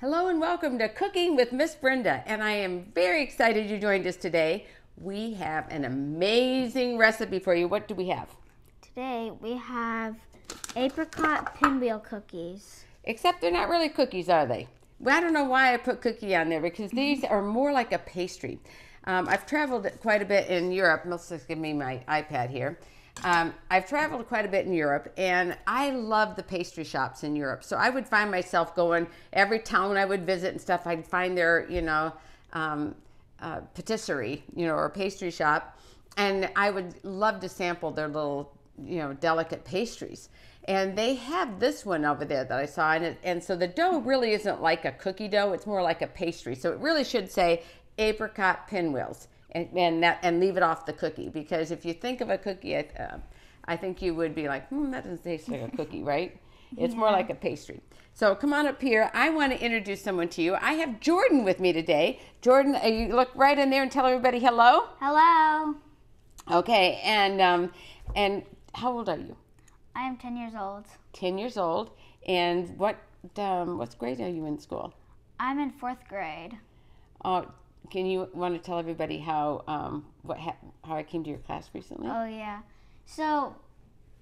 Hello and welcome to Cooking with Miss Brenda. And I am very excited you joined us today. We have an amazing recipe for you. What do we have? Today we have apricot pinwheel cookies. Except they're not really cookies, are they? Well, I don't know why I put cookie on there because these are more like a pastry. Um, I've traveled quite a bit in Europe. Let's give me my iPad here. Um, I've traveled quite a bit in Europe, and I love the pastry shops in Europe. So I would find myself going every town I would visit and stuff. I'd find their, you know, um, uh, patisserie, you know, or pastry shop, and I would love to sample their little, you know, delicate pastries. And they have this one over there that I saw, and, it, and so the dough really isn't like a cookie dough; it's more like a pastry. So it really should say apricot pinwheels and and, that, and leave it off the cookie because if you think of a cookie, I, uh, I think you would be like, hmm, that doesn't taste like a cookie, right? It's yeah. more like a pastry. So come on up here. I want to introduce someone to you. I have Jordan with me today. Jordan, uh, you look right in there and tell everybody hello. Hello. Okay, and um, and how old are you? I am ten years old. Ten years old, and what um, what grade are you in school? I'm in fourth grade. Oh, can you want to tell everybody how um, what ha- how I came to your class recently? Oh yeah, so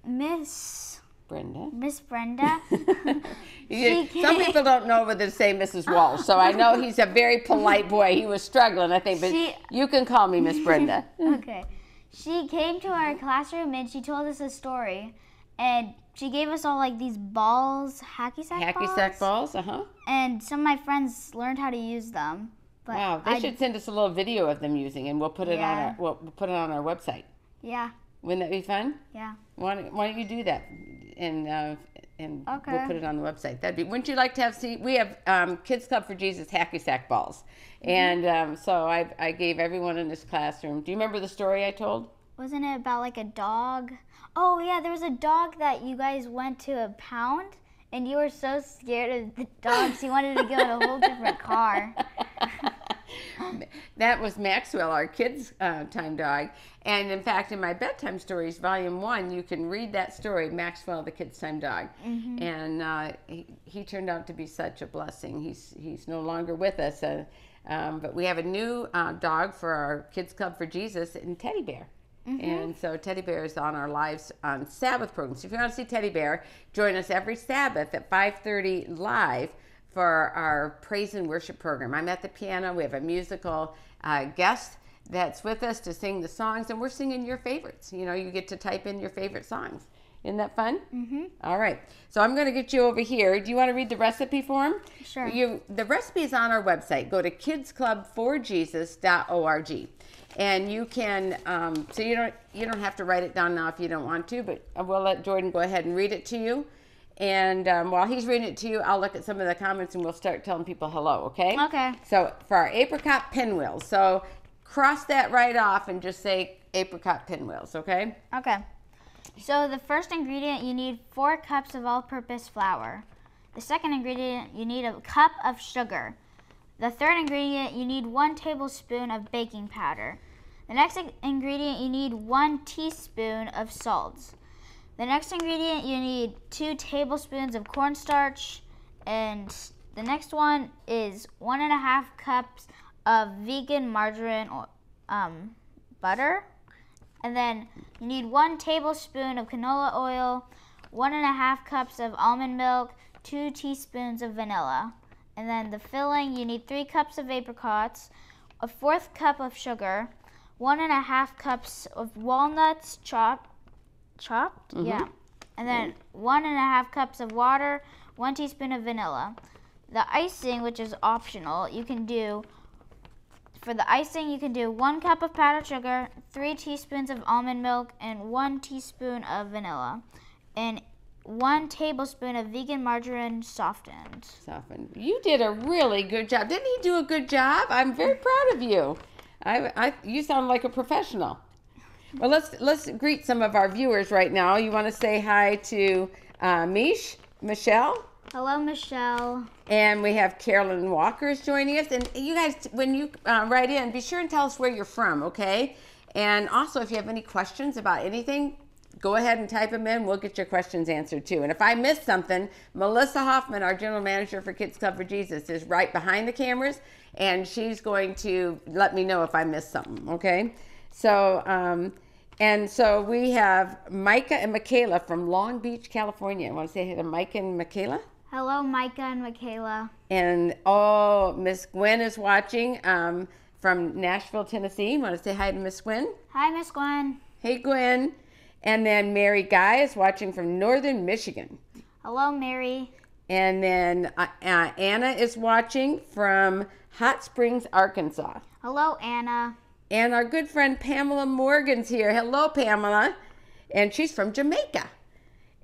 Miss Brenda. Miss Brenda. Some people don't know whether to say Mrs. Walsh, so I know he's a very polite boy. He was struggling, I think, but she, you can call me Miss Brenda. okay. She came to our classroom and she told us a story, and she gave us all like these balls, hacky sack hacky balls. sack balls, uh huh. And some of my friends learned how to use them. But wow, they I, should send us a little video of them using, and we'll put it yeah. on our we'll, we'll put it on our website. Yeah. Wouldn't that be fun? Yeah. Why don't, why don't you do that, and uh, and okay. we'll put it on the website. That'd be. Wouldn't you like to have? See, we have um, Kids Club for Jesus hacky sack balls, mm-hmm. and um, so I I gave everyone in this classroom. Do you remember the story I told? Wasn't it about like a dog? Oh yeah, there was a dog that you guys went to a pound, and you were so scared of the dogs, you wanted to go in a whole different car. that was Maxwell, our kids' uh, time dog. And in fact, in my bedtime stories, volume one, you can read that story, Maxwell, the kids' time dog. Mm-hmm. And uh, he, he, turned out to be such a blessing. He's he's no longer with us, uh, um, but we have a new uh, dog for our kids' club for Jesus, and Teddy Bear. Mm-hmm. And so Teddy Bear is on our lives on Sabbath programs. If you want to see Teddy Bear, join us every Sabbath at 5:30 live for our praise and worship program. I'm at the piano. We have a musical uh, guest that's with us to sing the songs, and we're singing your favorites. You know, you get to type in your favorite songs. Isn't that fun? Mm-hmm. All right. So I'm going to get you over here. Do you want to read the recipe for them? Sure. You, the recipe is on our website. Go to kidsclubforjesus.org, and you can. Um, so you don't you don't have to write it down now if you don't want to, but we'll let Jordan go ahead and read it to you. And um, while he's reading it to you, I'll look at some of the comments and we'll start telling people hello, okay? Okay. So for our apricot pinwheels, so cross that right off and just say apricot pinwheels, okay? Okay. So the first ingredient, you need four cups of all-purpose flour. The second ingredient, you need a cup of sugar. The third ingredient, you need one tablespoon of baking powder. The next ingredient, you need one teaspoon of salt. The next ingredient, you need two tablespoons of cornstarch, and the next one is one and a half cups of vegan margarine or um, butter. And then you need one tablespoon of canola oil, one and a half cups of almond milk, two teaspoons of vanilla. And then the filling, you need three cups of apricots, a fourth cup of sugar, one and a half cups of walnuts chopped, chopped, mm-hmm. yeah. And then one and a half cups of water, one teaspoon of vanilla. The icing, which is optional, you can do for the icing, you can do one cup of powdered sugar, three teaspoons of almond milk, and one teaspoon of vanilla, and one tablespoon of vegan margarine softened. Softened. You did a really good job. Didn't he do a good job? I'm very proud of you. I, I, you sound like a professional. Well, let's let's greet some of our viewers right now. You want to say hi to uh, Mish, Michelle. Hello, Michelle. And we have Carolyn Walker is joining us. And you guys, when you uh, write in, be sure and tell us where you're from, okay? And also, if you have any questions about anything, go ahead and type them in. We'll get your questions answered too. And if I missed something, Melissa Hoffman, our general manager for Kids Club for Jesus, is right behind the cameras, and she's going to let me know if I missed something. Okay, so. Um, and so we have Micah and Michaela from Long Beach, California. I want to say hi to Micah and Michaela. Hello, Micah and Michaela. And oh, Miss Gwen is watching um, from Nashville, Tennessee. Want to say hi to Miss Gwen? Hi, Miss Gwen. Hey, Gwen. And then Mary Guy is watching from Northern Michigan. Hello, Mary. And then uh, uh, Anna is watching from Hot Springs, Arkansas. Hello, Anna. And our good friend Pamela Morgan's here. Hello, Pamela. And she's from Jamaica.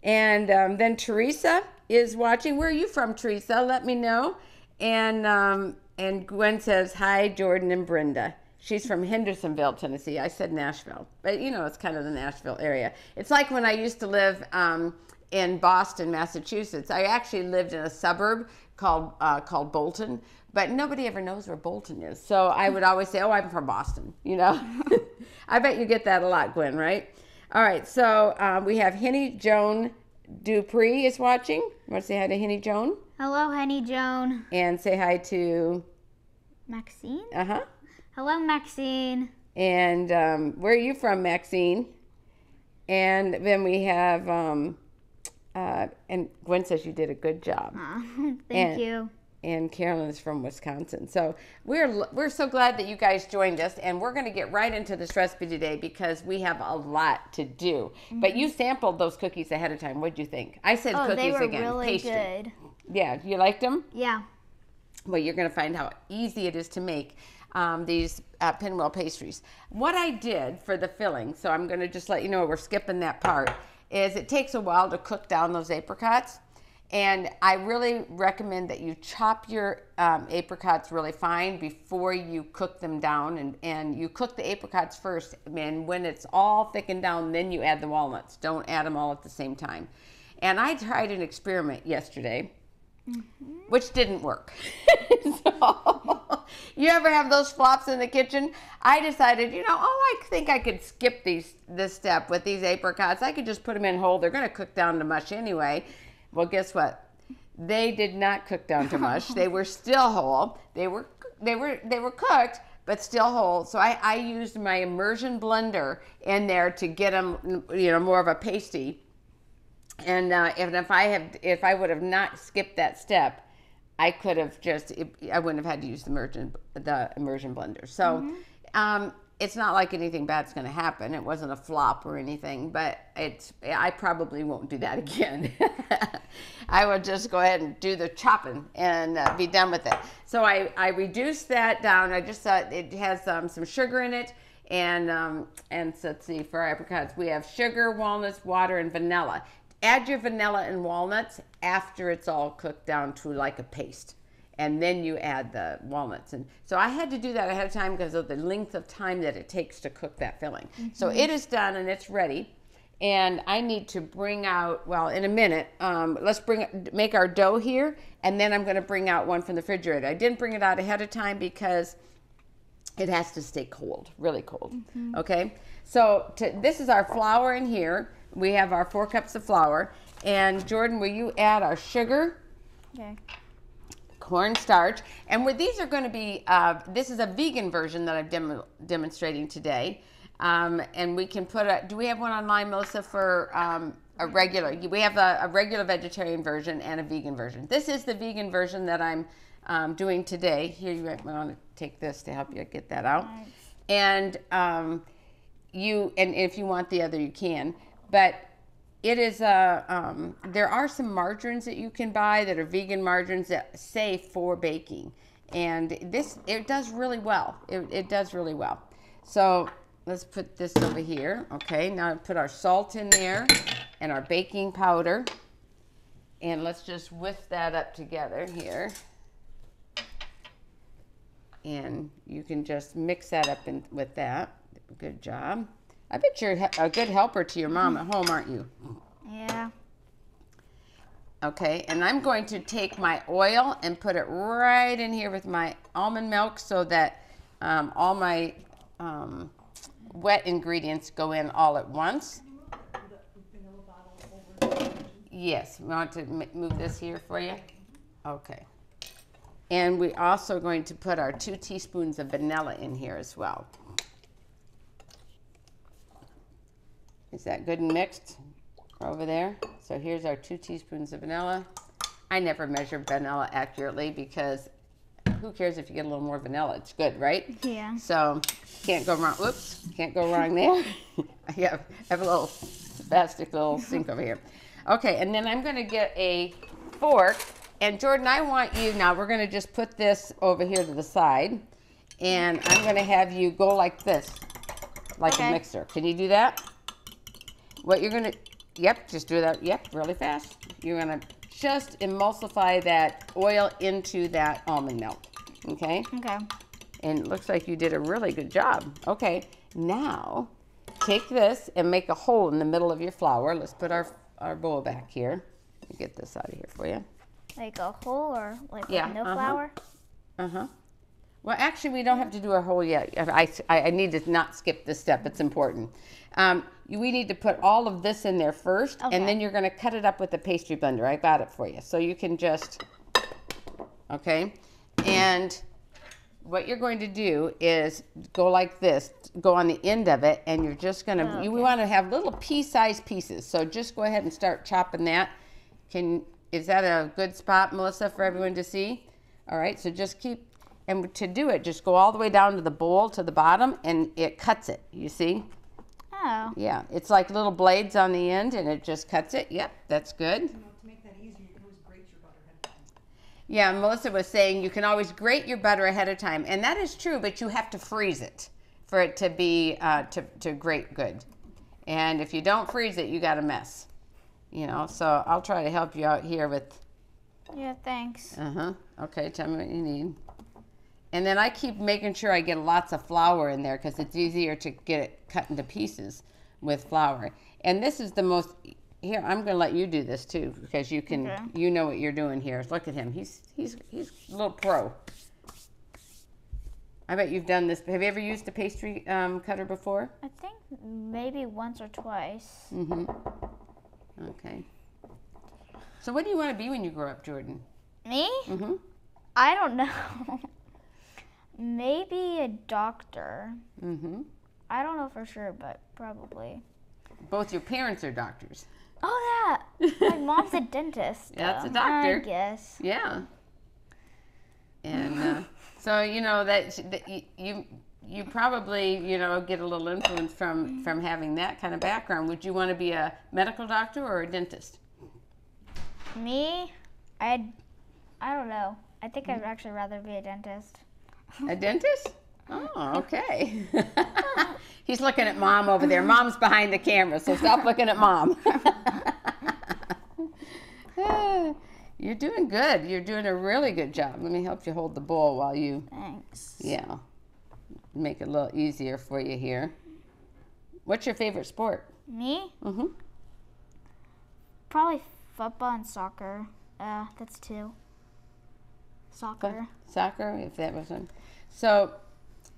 And um, then Teresa is watching. Where are you from, Teresa? Let me know. And um, and Gwen says hi, Jordan and Brenda. She's from Hendersonville, Tennessee. I said Nashville, but you know it's kind of the Nashville area. It's like when I used to live um, in Boston, Massachusetts. I actually lived in a suburb called uh, called Bolton, but nobody ever knows where Bolton is. So I would always say, "Oh, I'm from Boston." You know, I bet you get that a lot, Gwen. Right? All right. So um, we have Henny Joan Dupree is watching. Want to say hi to Henny Joan? Hello, Henny Joan. And say hi to Maxine. Uh huh. Hello, Maxine. And um, where are you from, Maxine? And then we have, um, uh, and Gwen says you did a good job. Aw, thank And- you. And Carolyn is from Wisconsin. So we're we're so glad that you guys joined us, and we're going to get right into this recipe today because we have a lot to do. But you sampled those cookies ahead of time. What'd you think? I said Oh, cookies they were again. really pastry. good. Yeah, you liked them? Yeah. well, you're going to find how easy it is to make um, these uh, pinwheel pastries. What I did for the filling, so I'm going to just let you know we're skipping that part, is it takes a while to cook down those apricots. And I really recommend that you chop your um, apricots really fine before you cook them down. And, and you cook the apricots first. And when it's all thickened down, then you add the walnuts. Don't add them all at the same time. And I tried an experiment yesterday Mm-hmm. which didn't work. so, you ever have those flops in the kitchen? I decided, you know, oh, I think I could skip these this step with these apricots. I could just put them in whole. They're going to cook down to mush anyway. Well, guess what? They did not cook down to mush. they were still whole. They were they were they were cooked, but still whole. So I, I used my immersion blender in there to get them, you know, more of a pasty and uh, if, if I have if I would have not skipped that step, I could have just I wouldn't have had to use the immersion the immersion blender. So um, it's not like anything bad's going to happen. It wasn't a flop or anything, but it's I probably won't do that again. I will just go ahead and do the chopping and uh, be done with it. So I, I reduced that down. I just thought it has um, some sugar in it and um, and so let's see for apricots we have sugar, walnuts, water, and vanilla. Add your vanilla and walnuts after it's all cooked down to like a paste, and then you add the walnuts. And so I had to do that ahead of time because of the length of time that it takes to cook that filling. So it is done and it's ready. And I need to bring out well in a minute. Um, let's bring make our dough here, and then I'm going to bring out one from the refrigerator. I didn't bring it out ahead of time because it has to stay cold, really cold. Okay, so to, this is our flour in here. We have our four cups of flour. And Jordan, will you add our sugar, Okay. cornstarch, and where these are going to be, uh, this is a vegan version that I'm demo demonstrating today. Um, and we can put a, do we have one online, Melissa, for um, a regular? We have a, a regular vegetarian version and a vegan version. This is the vegan version that I'm um, doing today. Here, you might want to take this to help you get that out. And um, you, and if you want the other, you can. But it is a um, there are some margarines that you can buy that are vegan margarines that say for baking. And this it does really well. It, it does really well. So let's put this over here. Okay now put our salt in there and our baking powder. And let's just whisk that up together here. And you can just mix that up in, with that. Good job I bet you're a good helper to your mom at home, aren't you? Yeah. Okay, and I'm going to take my oil and put it right in here with my almond milk so that um, all my um, wet ingredients go in all at once. Yes, we want to move this here for you? Okay. And we're also going to put our two teaspoons of vanilla in here as well. Is that good and mixed over there? So here's our two teaspoons of vanilla. I never measure vanilla accurately because who cares if you get a little more vanilla? It's good, right? Yeah. So can't go wrong. Whoops, can't go wrong there. I have, I have a little spastic little sink over here. Okay, and then I'm going to get a fork. And Jordan, I want you now. We're going to just put this over here to the side, and I'm going to have you go like this, like Okay. a mixer. Can you do that? What you're going to, yep, just do that. Yep, really fast. You're going to just emulsify that oil into that almond milk. Okay Okay. and it looks like you did a really good job. Okay, now take this and make a hole in the middle of your flour. Let's put our our bowl back here. Let me get this out of here for you. Like a hole or like Yeah, no uh-huh. flour? Uh huh. Well, actually, we don't have to do a hole yet. I, I, I need to not skip this step. It's important. Um, we need to put all of this in there first, Okay. and then you're going to cut it up with the pastry blender. I got it for you. So you can just, okay? And what you're going to do is go like this, go on the end of it, and you're just going to, oh, you we want to have little pea-sized pieces. So just go ahead and start chopping that. Can, is that a good spot, Melissa, for everyone to see? All right, so just keep, and to do it, just go all the way down to the bowl, to the bottom, and it cuts it, you see? Oh. Yeah, it's like little blades on the end, and it just cuts it. Yep, that's good. You know, that easier, you can always grate your butter ahead of time. Yeah, Melissa was saying you can always grate your butter ahead of time, and that is true, but you have to freeze it for it to be uh, to to grate good. And if you don't freeze it, you got a mess. You know, so I'll try to help you out here with. Yeah, thanks. Uh huh. Okay, tell me what you need. And then I keep making sure I get lots of flour in there because it's easier to get it cut into pieces with flour. And this is the most. Here, I'm going to let you do this too because you can. Okay. You know what you're doing here. Look at him. He's he's he's a little pro. I bet you've done this. Have you ever used a pastry um, cutter before? I think maybe once or twice. Mm-hmm. Okay. So, what do you want to be when you grow up, Jordan? Me? Mm-hmm. I don't know. Maybe a doctor. Mm-hmm. I don't know for sure, but probably. Both your parents are doctors. Oh, yeah. My mom's a dentist. That's a doctor. I guess. Yeah. And uh, so you know that, that you, you you probably you know get a little influence from from having that kind of background. Would you want to be a medical doctor or a dentist? Me? I'd. I don't know. I think I'd actually rather be a dentist. A dentist? Oh, okay. He's looking at mom over there. Mom's behind the camera, so stop looking at mom. You're doing good. You're doing a really good job. Let me help you hold the bowl while you Thanks. Yeah. Make it a little easier for you here. What's your favorite sport? Me? Mm-hmm. Probably football and soccer. Uh, that's two. Soccer. Soccer, if that was one. So,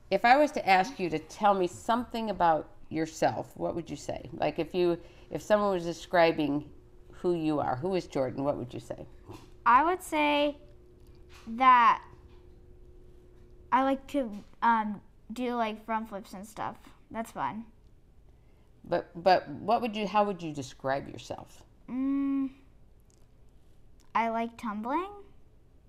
if I was to ask you to tell me something about yourself, what would you say? Like if you, if someone was describing who you are, who is Jordan? What would you say? I would say that I like to um, do like front flips and stuff. That's fun. But but what would you? How would you describe yourself? Mm, I like tumbling.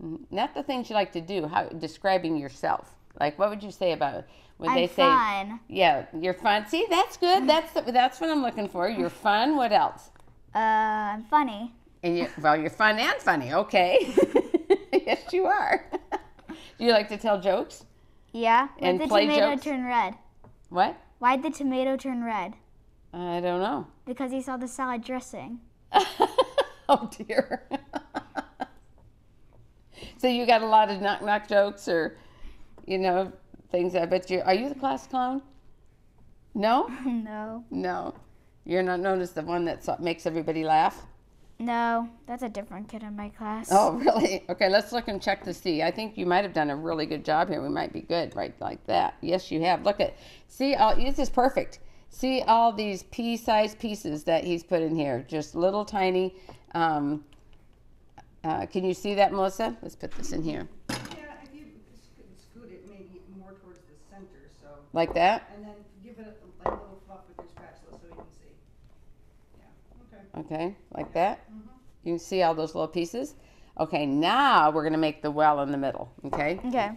Mhm. Not the things you like to do. How describing yourself? Like what would you say about when I'm they say? fun. Yeah, you're fun. See, that's good. That's that's what I'm looking for. You're fun. What else? Uh, I'm funny. And you, well, you're fun and funny. Okay. yes, you are. Do you like to tell jokes? Yeah. Why'd And the play tomato jokes? turn red? What? Why'd the tomato turn red? I don't know. Because he saw the salad dressing. oh dear. so you got a lot of knock knock jokes or, you know, things. I bet you. Are you the class clown? No, no. no. You're not known as the one that makes everybody laugh. No, that's a different kid in my class. Oh, really? Okay, let's look and check to see. I think you might have done a really good job here. We might be good, right, like that. Yes, you have. Look at, see, all, this is perfect. See all these pea-sized pieces that he's put in here, just little tiny Um, uh, can you see that, Melissa? Let's put this in here. Yeah, if you scoot, scoot it maybe more towards the center, so, Like that? and then give it a, like a little fluff with your spatula so you can see. Yeah, okay. Okay, like that? Mm-hmm. You can see all those little pieces? Okay, now we're gonna make the well in the middle, okay? Okay.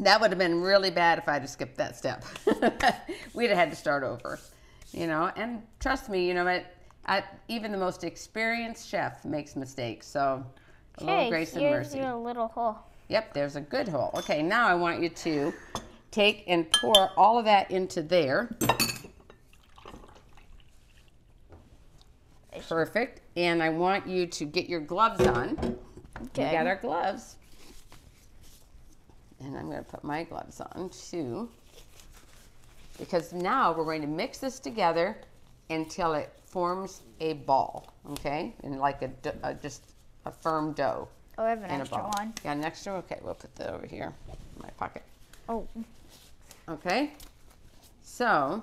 That would have been really bad if I'd have skipped that step. We'd have had to start over, you know. And trust me, you know what? I, even the most experienced chef makes mistakes. So, a little Okay, grace and here's mercy. your little hole. Yep, there's a good hole. Okay, now I want you to take and pour all of that into there. Perfect. And I want you to get your gloves on. We Okay. got our gloves. And I'm going to put my gloves on too. Because now we're going to mix this together until it forms a ball, okay? And like a just a firm dough Oh, I have an extra one. Yeah, an extra? Okay, we'll put that over here in my pocket. Oh, Okay? So,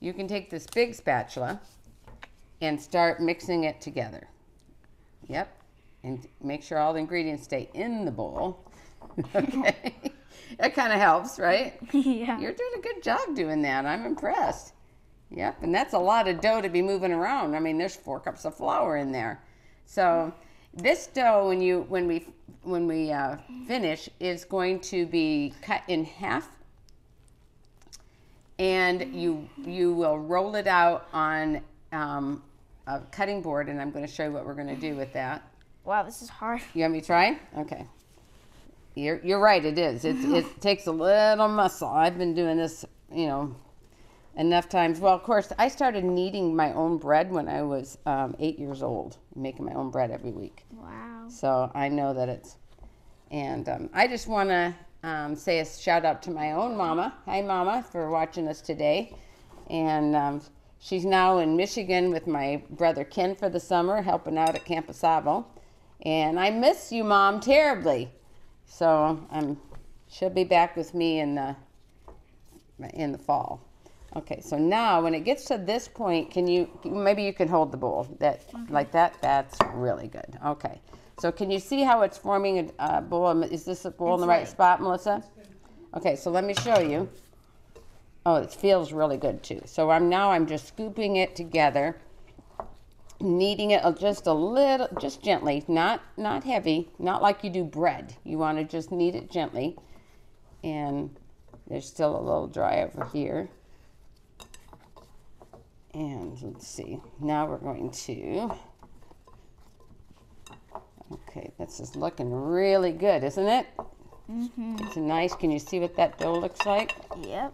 you can take this big spatula and start mixing it together. Yep. And make sure all the ingredients stay in the bowl. okay. that kind of helps, right? yeah. You're doing a good job doing that. I'm impressed. Yep, and that's a lot of dough to be moving around. I mean, there's four cups of flour in there. So this dough, when you when we when we uh, finish, is going to be cut in half, and you you will roll it out on um, a cutting board, and I'm going to show you what we're going to do with that. Wow, this is hard. You want me to try? Okay. You're, you're right, it is. It, it takes a little muscle. I've been doing this, you know, enough times. Well, of course, I started kneading my own bread when I was um, eight years old, making my own bread every week. Wow. So I know that it's, and um, I just want to um, say a shout out to my own mama. Hi, mama, for watching us today. And um, she's now in Michigan with my brother Ken for the summer, helping out at Camp Au Sable. And I miss you, mom, terribly. So um, she'll be back with me in the in the fall. Okay, so now when it gets to this point, can you maybe you can hold the bowl that like that? That's really good. Okay, so can you see how it's forming a uh, bowl? Is this a bowl in the right right. spot, Melissa? Okay, so let me show you. Oh, it feels really good too. So I'm now I'm just scooping it together, kneading it just a little, just gently, not not heavy, not like you do bread. You want to just knead it gently, and there's still a little dry over here. And let's see. Now we're going to. Okay, this is looking really good, isn't it? Mm-hmm. It's a nice. Can you see what that dough looks like? Yep.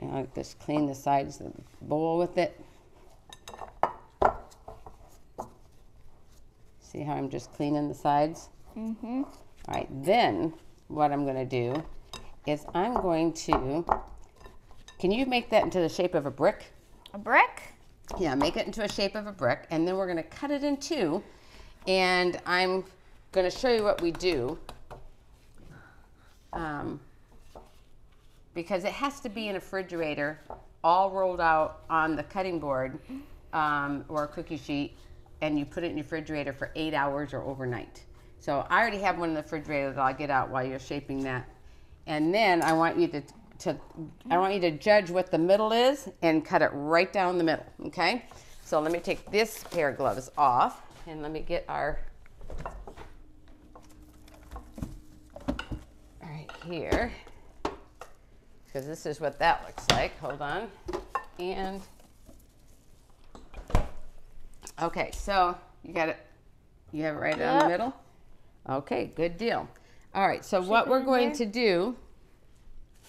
And I'll just clean the sides of the bowl with it. See how I'm just cleaning the sides? Mm-hmm. All right, then what I'm going to do is I'm going to. Can you make that into the shape of a brick? A brick? Yeah, make it into a shape of a brick, and then we're going to cut it in two. And I'm going to show you what we do. Um, because it has to be in a refrigerator, all rolled out on the cutting board um, or a cookie sheet, and you put it in your refrigerator for eight hours or overnight. So I already have one in the refrigerator that I'll get out while you're shaping that. And then I want you to, to I want you to judge what the middle is and cut it right down the middle. Okay. So let me take this pair of gloves off and let me get our right here because this is what that looks like. Hold on. And okay, so you got it. You have it right down the middle. Okay, good deal. All right, so what we're going there? to do,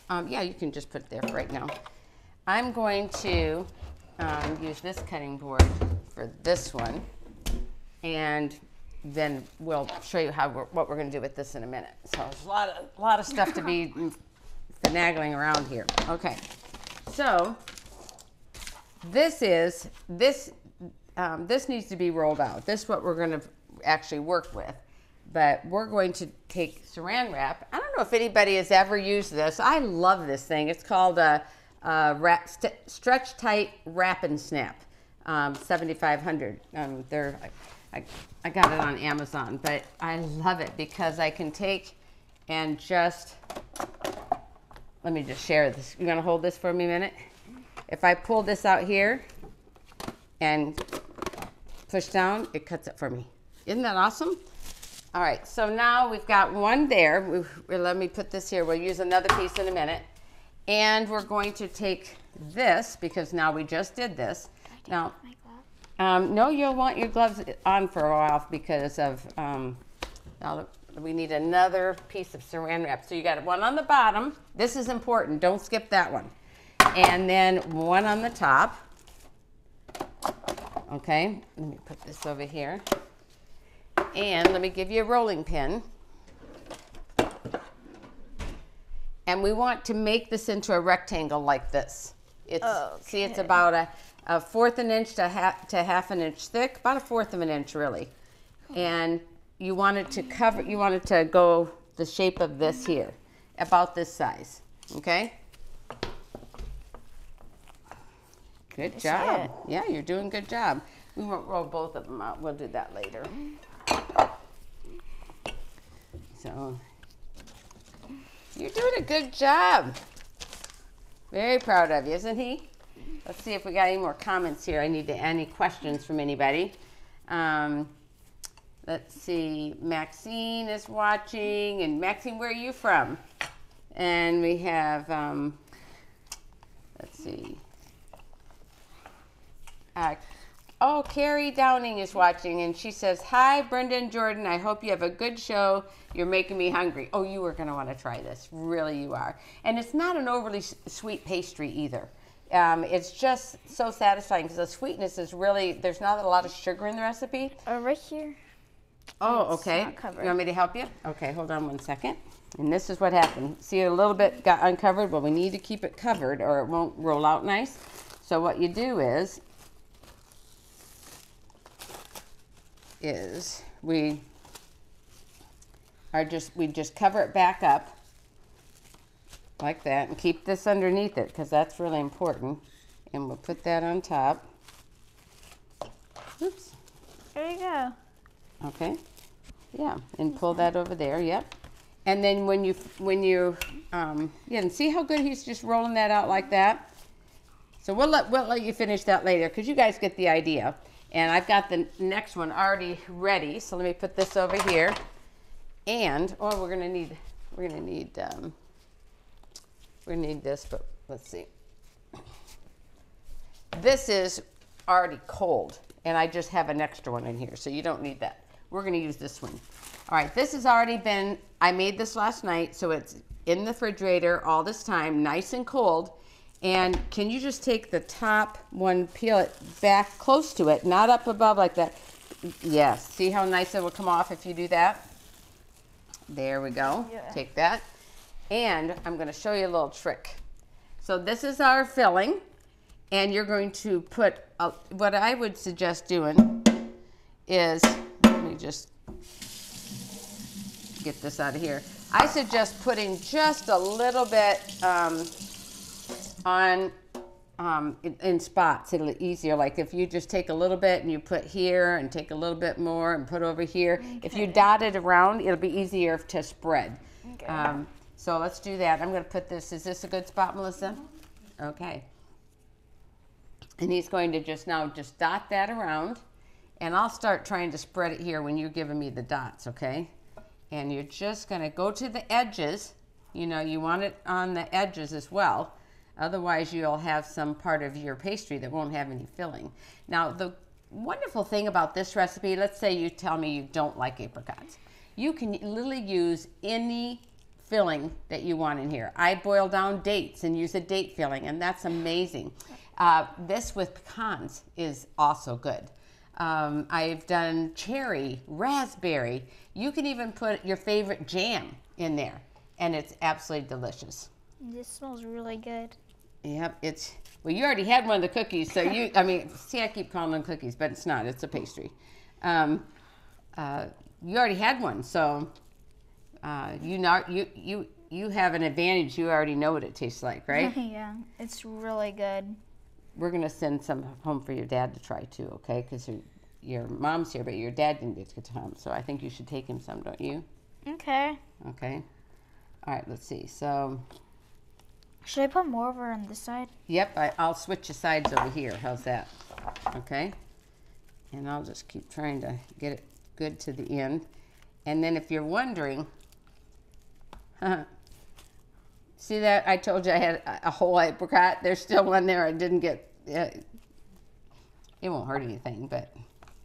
um, yeah, you can just put it there for right now. I'm going to um, use this cutting board for this one, and then we'll show you how we're, what we're going to do with this in a minute. So there's a lot of a lot of stuff to be finagling around here. Okay, so this is this um, this needs to be rolled out. This is what we're going to actually work with. But we're going to take saran wrap. I don't know if anybody has ever used this. I love this thing. It's called a, a wrap, st- stretch tight wrap and snap. um, 7500 um, they're I, I, I got it on amazon but i love it because i can take and just let me just share this You gonna hold this for me a minute if i pull this out here and push down it cuts it for me isn't that awesome all right so now we've got one there we, let me put this here we'll use another piece in a minute and we're going to take this because now we just did this now um, no, you'll want your gloves on for a while because of, um, we need another piece of saran wrap. So you got one on the bottom. This is important. Don't skip that one. And then one on the top. Okay, let me put this over here. And let me give you a rolling pin. And we want to make this into a rectangle like this. It's, see, it's about a, a fourth an inch to half, to half an inch thick, about a fourth of an inch really. And you want it to cover, you want it to go the shape of this mm-hmm. here, about this size, okay? Good job. Yeah, you're doing good job. We won't roll both of them out. We'll do that later. So, you're doing a good job. Very proud of you, isn't he? Let's see if we got any more comments here. I need to, any questions from anybody. Um, let's see. Maxine is watching. And Maxine, where are you from? And we have, um, let's see. Uh, oh, Carrie Downing is watching, and she says, "Hi, Brenda and Jordan. I hope you have a good show. You're making me hungry. Oh, you are going to want to try this. Really, you are. And it's not an overly sweet pastry either. Um, it's just so satisfying because the sweetness is really there's not a lot of sugar in the recipe. Uh, right here. Oh, It's okay. You want me to help you? Okay, hold on one second. And this is what happened. See, a little bit got uncovered. Well, we need to keep it covered or it won't roll out nice. So what you do is, is we are just, we just cover it back up like that and keep this underneath it because that's really important. And we'll put that on top. Oops. There you go. Okay. Yeah, and pull that over there. Yep. And then when you when you um, yeah, and see how good he's just rolling that out like that. So we'll let we'll let you finish that later because you guys get the idea. And I've got the next one already ready. So let me put this over here. And oh, we're gonna need we're gonna need um, we're gonna need this, but let's see. This is already cold, and I just have an extra one in here, so you don't need that. We're gonna use this one. All right, this has already been, I made this last night, so it's in the refrigerator all this time, nice and cold. And can you just take the top one, peel it back close to it, not up above like that? Yes, see how nice it will come off if you do that? There we go. Yeah. Take that. And I'm gonna show you a little trick. So this is our filling, and you're going to put, a, what I would suggest doing is, let me just get this out of here. I suggest putting just a little bit um, on um, in, in spots. It'll be easier. Like if you just take a little bit and you put here and take a little bit more and put over here. If you dot it around, it'll be easier to spread. Okay. Um, so let's do that. I'm going to put this. Is this a good spot, Melissa? Okay. And he's going to just now just dot that around. And I'll start trying to spread it here when you're giving me the dots, okay? And you're just going to go to the edges. You know, you want it on the edges as well. Otherwise, you'll have some part of your pastry that won't have any filling. Now, the wonderful thing about this recipe, let's say you tell me you don't like apricots. You can literally use any filling that you want in here. I boil down dates and use a date filling, and that's amazing. Uh, this with pecans is also good. Um, I've done cherry, raspberry. You can even put your favorite jam in there, and it's absolutely delicious. This smells really good. Yep, it's well. You already had one of the cookies, so you. I mean, see, I keep calling them cookies, but it's not. It's a pastry. Um, uh, you already had one, so uh, you not you you you have an advantage. You already know what it tastes like, right? yeah, it's really good. we're gonna send some home for your dad to try too, okay? Because your, your mom's here, but your dad didn't get to come, so I think you should take him some, don't you? Okay. Okay. All right. Let's see. So, Should I put more over on this side? yep, I, I'll switch the sides over here. How's that? Okay. And I'll just keep trying to get it good to the end. And then if you're wondering, see that I told you I had a, whole apricot. There's still one there. I didn't get. Uh, it won't hurt anything, but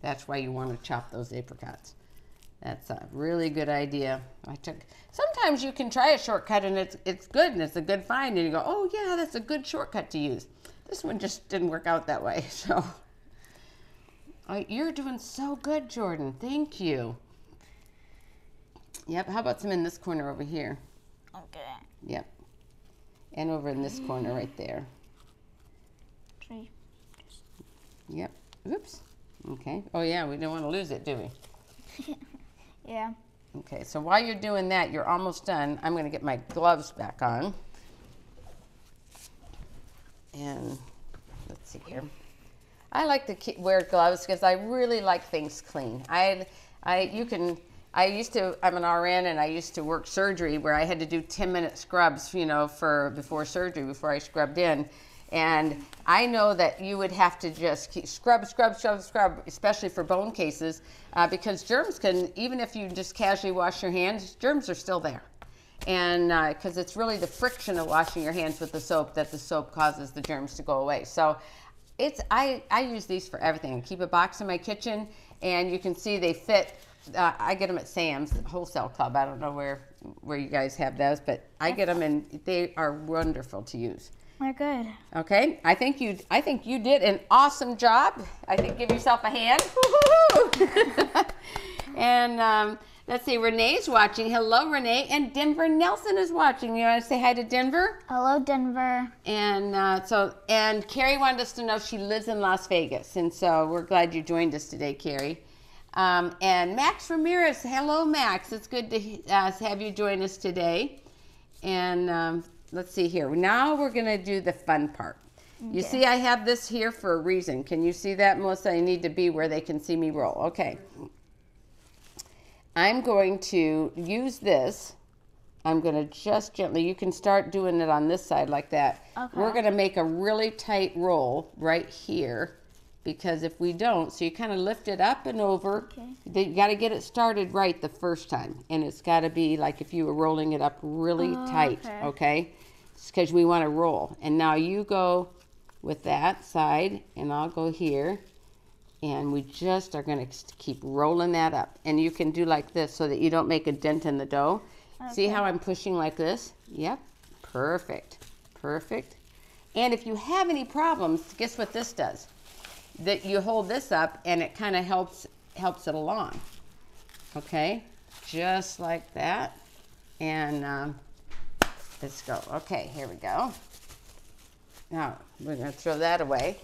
that's why you want to chop those apricots. That's a really good idea. I took. Sometimes you can try a shortcut and it's it's good and it's a good find and you go, oh yeah, that's a good shortcut to use. This one just didn't work out that way. So, oh, you're doing so good, Jordan. Thank you. Yep. How about some in this corner over here? Okay. Yep. And over in this corner right there. Three. Yep. Oops. Okay. Oh yeah, we don't want to lose it, do we? Yeah. Okay, so while you're doing that, you're almost done. I'm going to get my gloves back on. And let's see here. I like to keep, wear gloves because I really like things clean. I, I, you can. I used to. I'm an RN, and I used to work surgery where I had to do 10 minute scrubs, you know, for before surgery, before I scrubbed in. And I know that you would have to just keep scrub, scrub, scrub, scrub, especially for bone cases, uh, because germs can, even if you just casually wash your hands, germs are still there. And because it's really the friction of washing your hands with the soap that the soap causes the germs to go away. So it's I, I use these for everything. I keep a box in my kitchen, and you can see they fit. Uh, I get them at Sam's Wholesale Club. I don't know where where you guys have those, but I get them, and they are wonderful to use. We're good. Okay, I think you I think you did an awesome job. I think give yourself a hand. And um, let's see, Renee's watching. Hello, Renee, and Denver Nelson is watching. You want to say hi to Denver? Hello, Denver. And uh, so, and Carrie wanted us to know she lives in Las Vegas, and so we're glad you joined us today, Carrie. Um, and Max Ramirez, hello, Max. It's good to uh, have you join us today. And um, let's see here. Now we're going to do the fun part. You see, I have this here for a reason. Can you see that, Melissa? I need to be where they can see me roll. Okay. I'm going to use this. I'm going to just gently, you can start doing it on this side like that. Okay. We're going to make a really tight roll right here because if we don't, so you kind of lift it up and over. Okay. You got to get it started right the first time. And it's got to be like if you were rolling it up really Oh, tight, okay. okay? Because we want to roll. And now you go with that side, and I'll go here. And we just are going to keep rolling that up. And you can do like this so that you don't make a dent in the dough. See how I'm pushing like this? Yep. Perfect. Perfect. And if you have any problems, guess what this does? That you hold this up and it kind of helps helps it along. Okay, just like that. And um, let's go. Okay, here we go. Now we're gonna throw that away.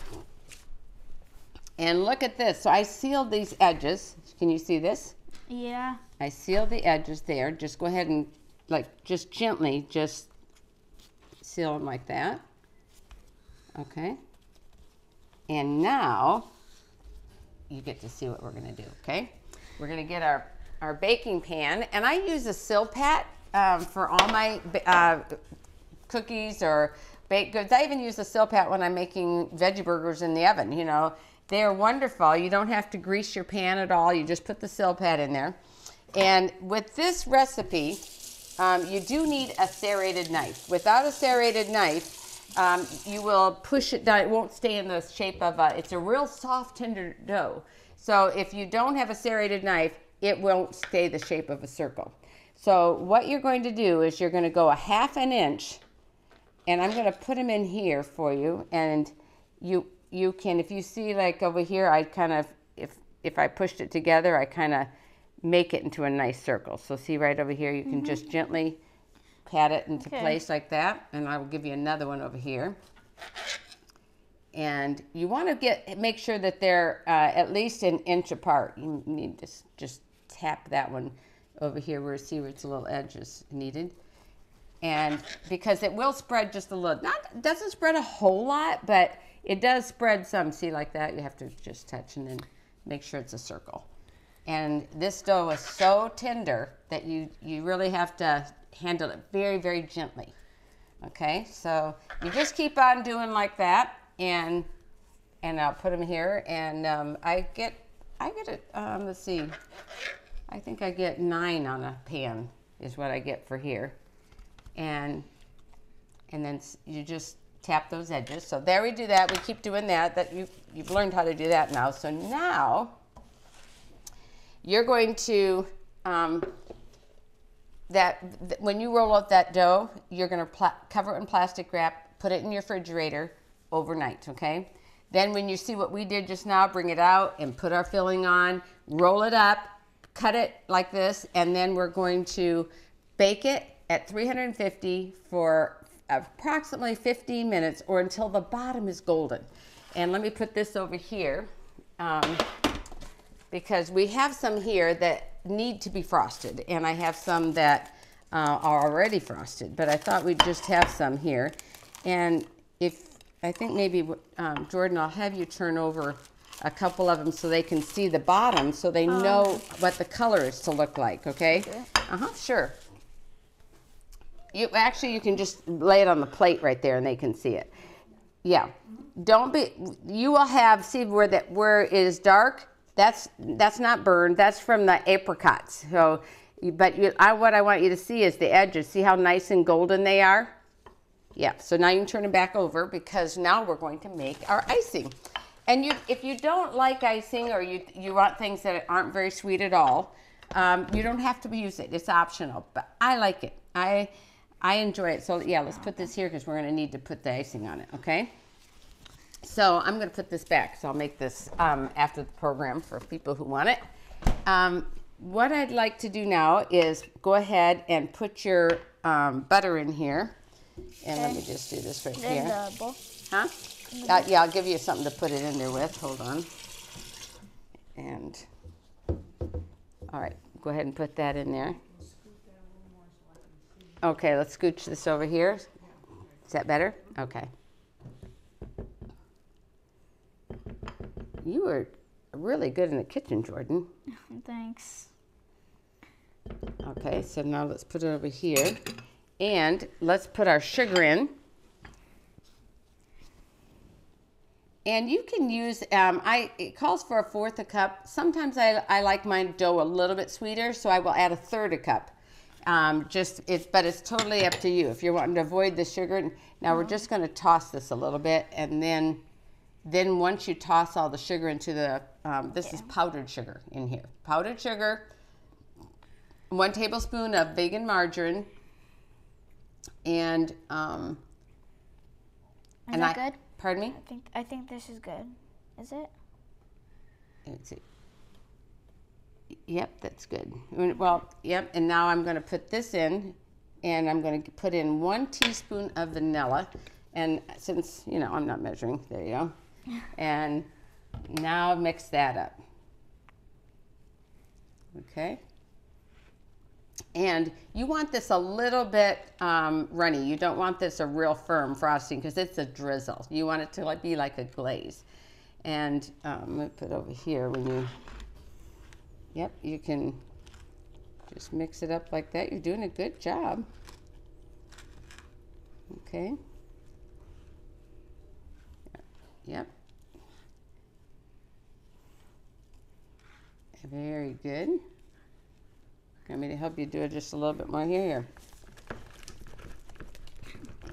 And look at this. So I sealed these edges. Can you see this? Yeah. I sealed the edges there. Just go ahead and like just gently just seal them like that. Okay. And now you get to see what we're gonna do, okay? We're gonna get our, our baking pan and I use a Silpat um, for all my uh, cookies or baked goods. I even use a Silpat when I'm making veggie burgers in the oven, you know. They're wonderful. You don't have to grease your pan at all. You just put the Silpat in there. And with this recipe, um, you do need a serrated knife. Without a serrated knife, um, you will push it down. It won't stay in the shape of a, it's a real soft, tender dough. So if you don't have a serrated knife, it won't stay the shape of a circle. So what you're going to do is you're going to go a half an inch and I'm going to put them in here for you. And you you can, if you see like over here, I kind of, if if I pushed it together, I kind of make it into a nice circle. So see right over here, you can just gently pat it into Okay. place like that. And I will give you another one over here. And you want to get make sure that they're uh, at least an inch apart. You need to just tap that one over here where see where it's a little edges needed and because it will spread just a little not doesn't spread a whole lot but it does spread some. See, like that, you have to just touch and then make sure it's a circle. And this dough is so tender that you, you really have to handle it very, very gently. Okay, so you just keep on doing like that, and and I'll put them here, and um, I get I get it. Um, let's see, I think I get nine on a pan is what I get for here, and and then you just tap those edges. So there we do that. We keep doing that. That you you've learned how to do that now. So now you're going to um, that th- when you roll out that dough, you're going to cover it in plastic wrap, put it in your refrigerator overnight, okay? Then when you see what we did just now, bring it out and put our filling on, roll it up, cut it like this, and then we're going to bake it at 350 for approximately 15 minutes or until the bottom is golden. And let me put this over here. Um, because we have some here that need to be frosted, and I have some that uh, are already frosted. But I thought we'd just have some here, and if I think maybe um, Jordan, I'll have you turn over a couple of them so they can see the bottom, so they know what the color is to look like. Okay? Uh huh. Sure. You actually you can just lay it on the plate right there, and they can see it. Yeah. Don't be. You will have see where that where it is dark. That's that's not burned. That's from the apricots. So, but you, I, what I want you to see is the edges. See how nice and golden they are. Yeah. So now you can turn it back over because now we're going to make our icing. And you, if you don't like icing or you you want things that aren't very sweet at all, um, you don't have to use it. It's optional. But I like it. I I enjoy it. So yeah, let's put this here because we're going to need to put the icing on it. Okay. So I'm going to put this back. So I'll make this um, after the program for people who want it. Um, what I'd like to do now is go ahead and put your um, butter in here. And let me just do this right In here. Huh? Uh, yeah, I'll give you something to put it in there with. Hold on. And, all right, go ahead and put that in there. Okay, let's scooch this over here. Is that better? Okay. You were really good in the kitchen, Jordan. Thanks. Okay, so now let's put it over here. And let's put our sugar in. And you can use, um, I it calls for a fourth a cup. Sometimes I, I like my dough a little bit sweeter, so I will add a third a cup. Um, just it's, but it's totally up to you. If you're wanting to avoid the sugar, now we're just going to toss this a little bit, and then, then once you toss all the sugar into the, um, this is powdered sugar in here. Powdered sugar, one tablespoon of vegan margarine, and um, Is and that I, good? Pardon me. I think I think this is good. Is it? Let's see. Yep, that's good. Well, yep, and now I'm going to put this in, and I'm going to put in one teaspoon of vanilla. And since, you know, I'm not measuring, there you go. And now mix that up. Okay. And you want this a little bit um, runny. You don't want this a real firm frosting because it's a drizzle. You want it to like be like a glaze. And um, gonna put over here when you, yep, you can just mix it up like that. You're doing a good job. Okay. Yep. Very good. Want me to help you do it just a little bit more here?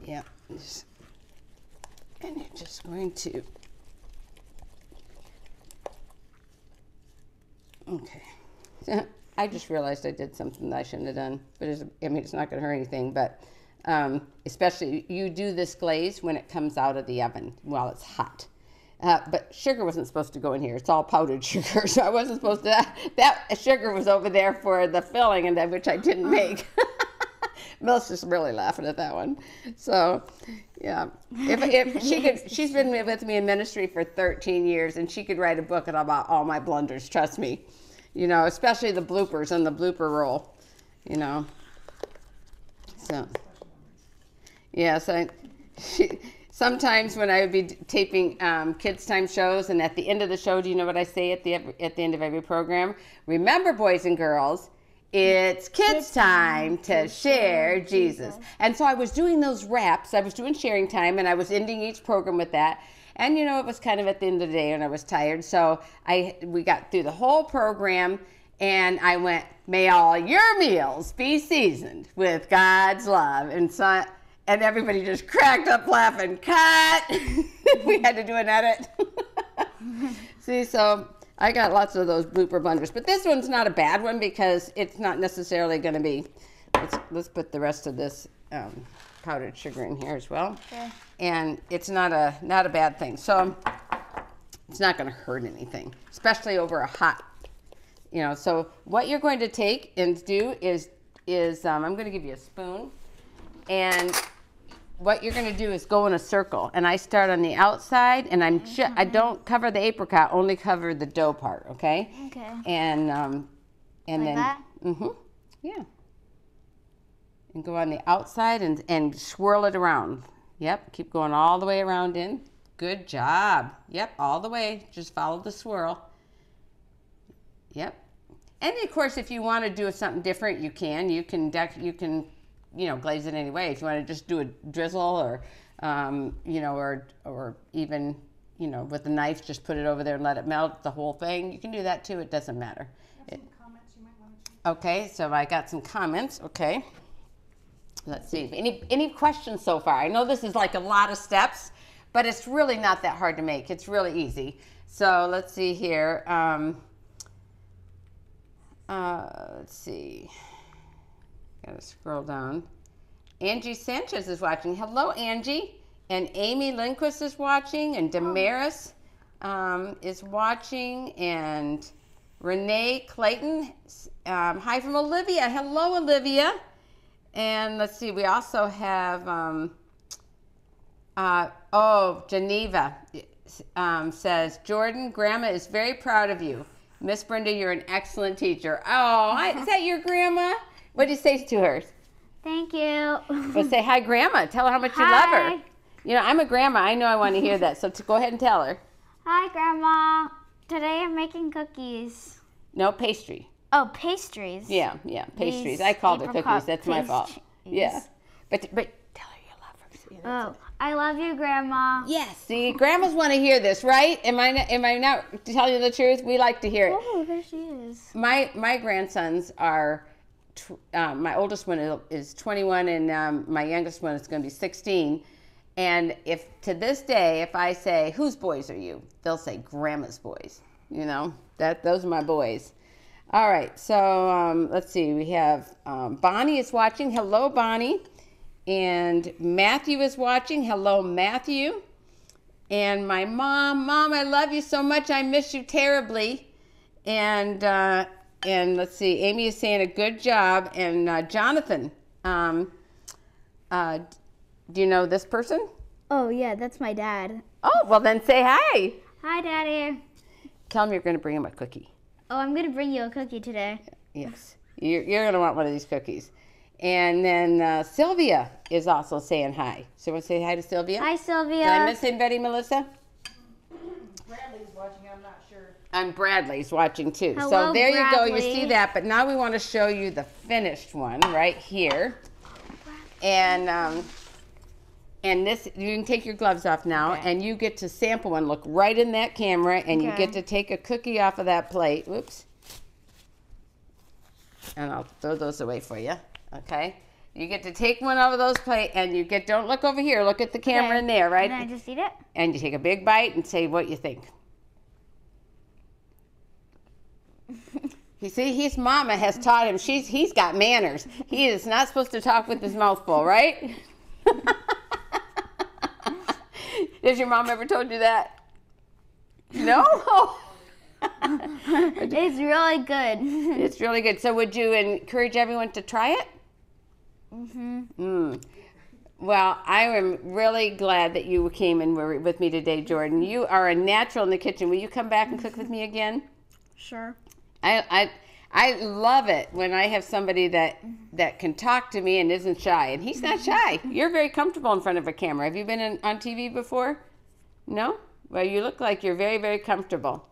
Yeah. just- And you're just going to. Okay. I just realized I did something that I shouldn't have done, but it's, I mean, it's not going to hurt anything. But um, especially, you do this glaze when it comes out of the oven while it's hot. Uh, but sugar wasn't supposed to go in here. It's all powdered sugar, so I wasn't supposed to. That sugar was over there for the filling, and that which I didn't make. Mel's just really laughing at that one. So, yeah, if, if she could, she's been with me in ministry for 13 years, and she could write a book about all my blunders. Trust me, you know, especially the bloopers and the blooper roll. You know, so yes, I. She, sometimes when I would be taping um, kids' time shows, and at the end of the show, do you know what I say at the at the end of every program? Remember, boys and girls, it's kids' time to share Jesus. And so I was doing those raps. I was doing sharing time, and I was ending each program with that. And you know, it was kind of at the end of the day, and I was tired, so I we got through the whole program, and I went, "May all your meals be seasoned with God's love." And so and everybody just cracked up laughing. Cut. we had to do an edit. See, so I got lots of those blooper blunders, but this one's not a bad one because it's not necessarily going to be. Let's let's put the rest of this um, powdered sugar in here as well, Okay. and it's not a not a bad thing. So it's not going to hurt anything, especially over a hot. You know, so what you're going to take and do is is um, I'm going to give you a spoon, and what you're going to do is go in a circle and i start on the outside and i'm ju- i don't cover the apricot only cover the dough part okay? Okay. and um and Like then mm-hmm yeah. And go on the outside and and swirl it around. Yep keep going all the way around in. Good job. Yep all the way. Just follow the swirl. Yep. And of course if you want to do something different you can. You can dec- you can you know glaze it any way if you want to just do a drizzle or um, you know or or even you know with a knife just put it over there and let it melt the whole thing you can do that too it doesn't matter. It- Comments you might want to. okay so i got some comments okay. Let's see any any questions so far? I know this is like a lot of steps but it's really not that hard to make it's really easy. So let's see here um, uh, let's see Gotta scroll down. Angie Sanchez is watching. Hello, Angie. And Amy Lindquist is watching, and Damaris um, is watching, and Renee Clayton. Um, hi from Olivia. Hello, Olivia. And let's see, we also have, um, uh, oh, Geneva um, says, Jordan, Grandma is very proud of you. Miss Brenda, you're an excellent teacher. Oh, I, is that your grandma? What do you say to her? Thank you. Well, say hi, Grandma. Tell her how much you love her. Hi. You know, I'm a grandma. I know I want to hear that. So to go ahead and tell her. Hi, Grandma. Today I'm making cookies. No pastry. Oh, pastries. Yeah, yeah, pastries. These I called it apricot cookies. That's my fault. pastries. Yeah, but but tell her you love her. See, that's Oh, I love you, Grandma. Yes. See, grandmas want to hear this, right? Am I not, am I not telling you the truth? We like to hear it. Oh, there she is. My my grandsons are, tw- um, my oldest one is- is 21, and um, my youngest one is going to be 16. And if to this day, if I say, "Whose boys are you?" they'll say, "Grandma's boys." You know that those are my boys. All right, so um, let's see. We have um, Bonnie is watching. Hello, Bonnie. And Matthew is watching. Hello, Matthew. And my mom, Mom, I love you so much. I miss you terribly. And uh, and let's see, Amy is saying a good job. And uh, Jonathan, um, uh, do you know this person? Oh, yeah, that's my dad. Oh, well then say hi. Hi, Daddy. Tell him you're going to bring him a cookie. Oh, I'm going to bring you a cookie today. Yes, you're, you're going to want one of these cookies. And then uh, Sylvia is also saying hi. So want to say hi to Sylvia? Hi, Sylvia. Did I Sylvia. miss anybody, Melissa? Bradley's watching, I'm not sure. And Bradley's watching too. so Hello, there you go. You see that. But now we want to show you the finished one right here. And um, and this you can take your gloves off now, Okay. and you get to sample one. Look right in that camera, and you get to take a cookie off of that plate. Whoops. And I'll throw those away for you. Okay. You get to take one out of those plate, and you get don't look over here. Look at the camera Okay. in there, right? Can I just eat it? and you take a big bite and say what you think. You see, his mama has taught him. She's he's got manners. He is not supposed to talk with his mouth full, right? Has your mom ever told you that? No. It's really good. it's really good. So, would you encourage everyone to try it? hmm Mm. Well, I am really glad that you came and were with me today, Jordan. You are a natural in the kitchen. Will you come back and cook with me again? Sure. I, I I love it when I have somebody that that can talk to me and isn't shy. And he's not shy. You're very comfortable in front of a camera. Have you been in, on TV before? No? Well, you look like you're very, very comfortable.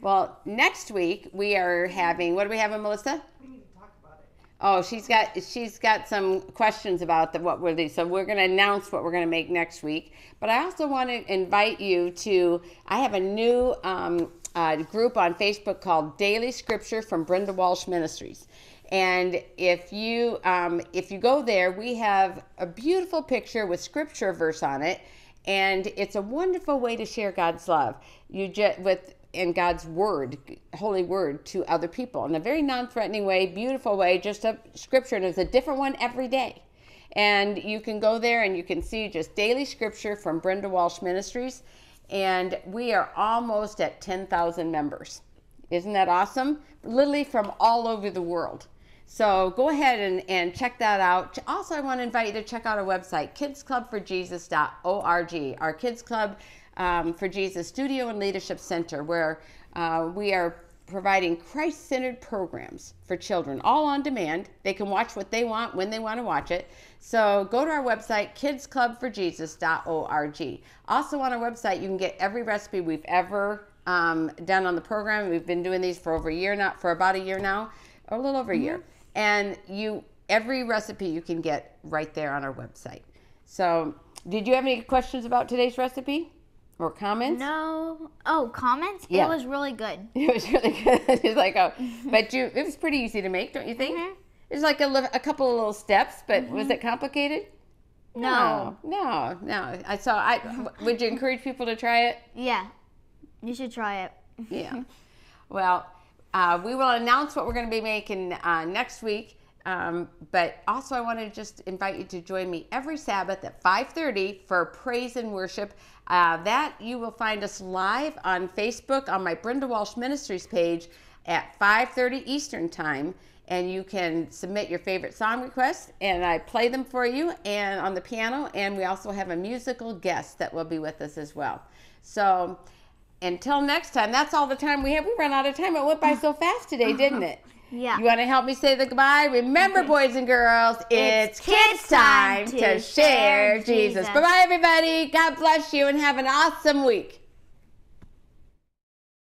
Well, next week we are having, what do we have, Melissa? We need to talk about it. Oh, she's got she's got some questions about the, what were these. So we're going to announce what we're going to make next week. But I also want to invite you to. I have a new um, uh, group on Facebook called Daily Scripture from Brenda Walsh Ministries. And if you um, if you go there, we have a beautiful picture with scripture verse on it, and it's a wonderful way to share God's love. You just with in God's word, holy word to other people in a very non-threatening way, beautiful way, just a scripture, and it's a different one every day. And you can go there and you can see just daily scripture from Brenda Walsh Ministries, and we are almost at 10,000 members. Isn't that awesome? Literally from all over the world. So go ahead and, and check that out. Also, I want to invite you to check out our website, kidsclubforjesus.org. Our Kids Club um, for Jesus Studio and Leadership Center, where uh, we are providing Christ centered programs for children, all on demand. They can watch what they want when they want to watch it. So go to our website, kidsclubforjesus.org. Also, on our website, you can get every recipe we've ever um, done on the program. We've been doing these for over a year now, for about a year now, or a little over a year. And you, every recipe you can get right there on our website. So, did you have any questions about today's recipe or comments? No. Oh, comments? Yeah. It was really good. It was really good. it's like, oh, but you, it was pretty easy to make, don't you think? Mhm. It's like a, a couple of little steps, but was it complicated? No. no, no. I saw. I would you encourage people to try it? Yeah. You should try it. Yeah. well, uh, we will announce what we're going to be making uh, next week. Um, but also, I want to just invite you to join me every Sabbath at 5:30 for praise and worship. Uh, that you will find us live on Facebook on my Brenda Walsh Ministries page at 5:30 Eastern Time, and you can submit your favorite song requests, and I play them for you, and on the piano. And we also have a musical guest that will be with us as well. So. Until next time, that's all the time we have. We ran out of time. It went by so fast today, didn't it? Yeah. You want to help me say the goodbye? Remember, mm-hmm. boys and girls, it's, It's kids' time to share Jesus. Jesus. Bye bye, everybody. God bless you and have an awesome week.